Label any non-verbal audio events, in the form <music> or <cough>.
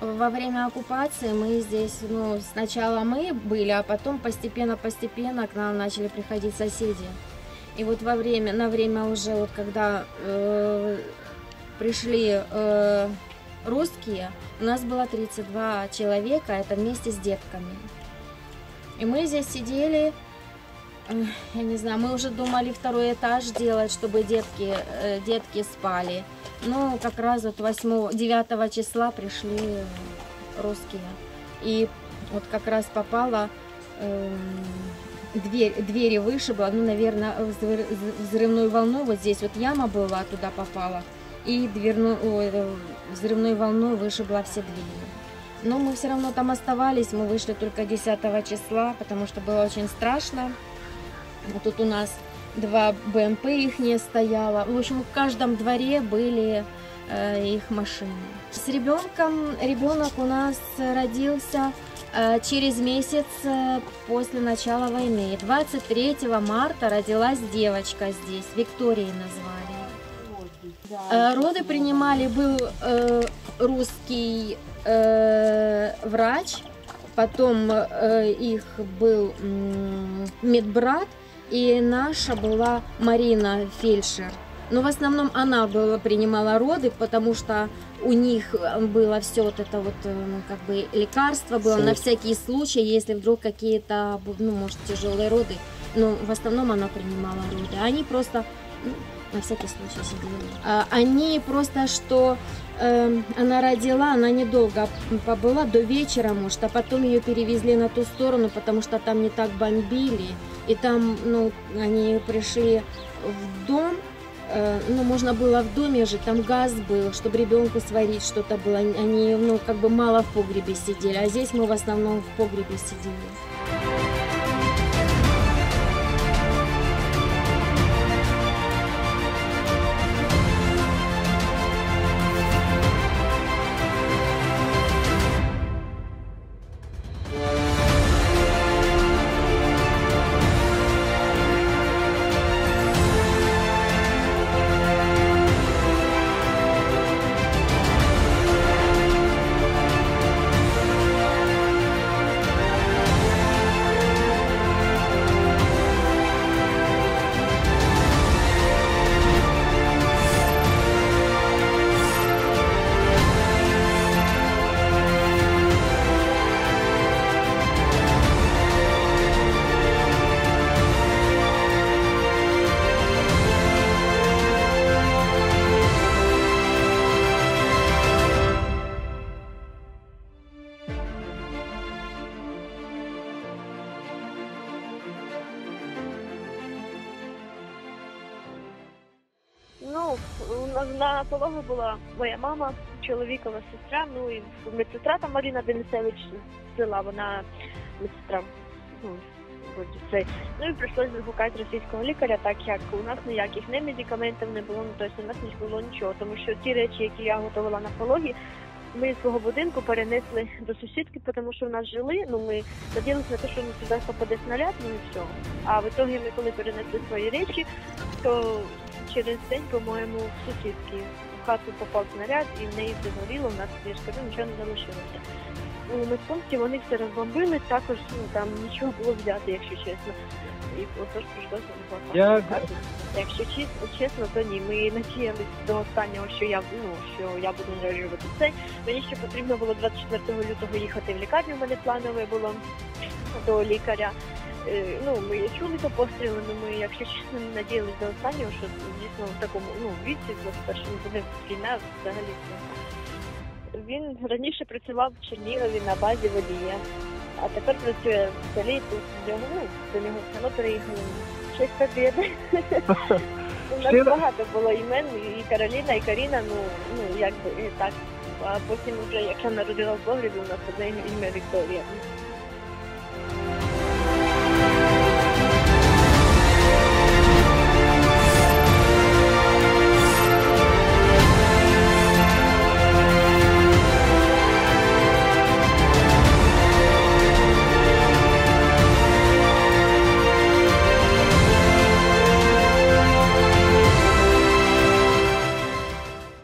во время оккупации мы здесь, ну, сначала мы были, а потом постепенно-постепенно к нам начали приходить соседи. И вот во время, на время уже, вот когда э, пришли э, русские, у нас было 32 человека, это вместе с детками. И мы здесь сидели, я не знаю, мы уже думали второй этаж делать, чтобы детки, э, детки спали. Ну, как раз вот 8, 9 числа пришли русские. И вот как раз попала, э, дверь, двери вышибла, ну, наверное, взрывной волной, вот здесь вот яма была, туда попала. И дверну, ой, взрывной волной вышибла все двери. Но мы все равно там оставались, мы вышли только 10 числа, потому что было очень страшно. Тут у нас два БМП их не стояло. В общем, в каждом дворе были э, их машины. С ребенком, ребенок у нас родился э, через месяц э, после начала войны. 23 марта родилась девочка здесь, Викторией назвали. Роды принимали, был русский врач, потом их был медбрат, и наша была Марина Фельдшер. Но в основном она была, принимала роды, потому что у них было все вот это вот, э, ну, как бы лекарство было Все. на всякий случай, если вдруг какие-то, ну, может, тяжелые роды. Но в основном она принимала роды. Они просто ну, на всякий случай сидели. А, они просто, что э, она родила, она недолго побыла, до вечера, может, а потом ее перевезли на ту сторону, потому что там не так бомбили. И там, ну, они пришли в дом, э, ну, можно было в доме жить, там газ был, чтобы ребенку сварить что-то было. Они, ну, как бы мало в погребе сидели, а здесь мы в основном в погребе сидели. На пологу була моя мама, чоловікова сестра, ну і медсестра там Маріна Денисевич з села, вона медсестра. Ну, це. Ну і прийшлося загукати російського лікаря, так як у нас ніяких не медикаментів не було, ну тобто у нас не було нічого, тому що ті речі, які я готувала на пологі, ми свого будинку перенесли до сусідки, тому що в нас жили. Ну ми надіялися на те, що сюди туди попаде снаряд, ну і все. А в ітогі ми коли перенесли свої речі, то через день, по-моєму, в сусідки в хату попав снаряд і в неї все горіло, в нас я ж кажу, нічого не залишилося. У медпункті вони все розбомбили, також ну, там нічого було взяти, якщо чесно. І отож прийшлося Я... Якщо чесно, чесно, то ні. Ми надіялися до останнього, що я ну, що я буду реалізувати це. Мені ще потрібно було 24 лютого їхати в лікарню, у мене планове було до лікаря. Е, ну, ми чули то постріли, але ми, якщо чесно, не надіялися до останнього, що дійсно в такому ну, віці, в що буде війна взагалі. Він раніше працював в Чернігові на базі водія, а тепер працює в селі, тут до нього, ну, до нього в село переїхали. Щось побіди. <laughs> У нас багато було імен, і Кароліна, і Каріна, ну, ну якби і так. А потім вже, як я народила в погребі, у нас одне ім'я Вікторія.